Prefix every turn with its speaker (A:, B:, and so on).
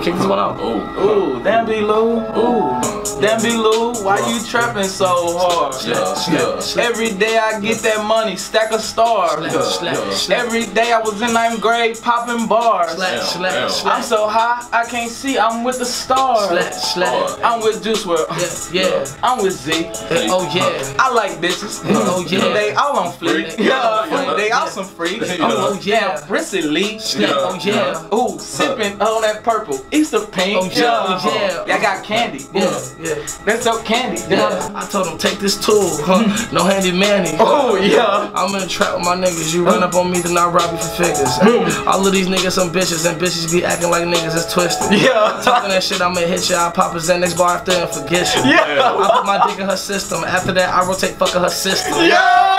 A: Yeah, kick this one out.
B: Ooh.
C: Ooh, damn B Lou. Ooh. Damn B Lou, why you trapping so hard?
B: Yeah, yeah.
C: Every day I get that money, stack a star.
A: Slap,
B: Yeah,
A: slap, slap,
C: Every day I was in ninth grade popping bars.
A: slap,
B: Yeah,
A: slap, slap,
C: I'm so high, I can't see. I'm with the stars.
A: slap, slap.
C: I'm with Juice WRLD.
A: Yeah, yeah.
C: I'm with Z.
A: Oh yeah.
C: I like bitches.
A: Oh, yeah.
C: They all on fleek. Yeah,
B: Yeah.
C: They all some freaks.
B: Oh, yeah.
A: Oh yeah.
C: Recently.
A: Slap, oh yeah.
C: Ooh, sipping on that purple Easter pink.
A: Oh, yeah, oh, yeah.
C: Y'all got candy.
A: Yeah, yeah.
C: That's so candy.
A: Yeah, I told him take this tool, huh? Hmm. no handy manny.
C: Oh yeah.
A: I'm in the trap with my niggas. You run up on me, then I rob you for figures. Hmm. All of these niggas some bitches, and bitches be acting like niggas is twisted.
C: Yeah.
A: Talking that shit, I'ma hit you. I pop a Xanax bar after and forget you.
C: Yeah.
A: I put my dick in her system. After that, I rotate fucking her system.
C: Yeah.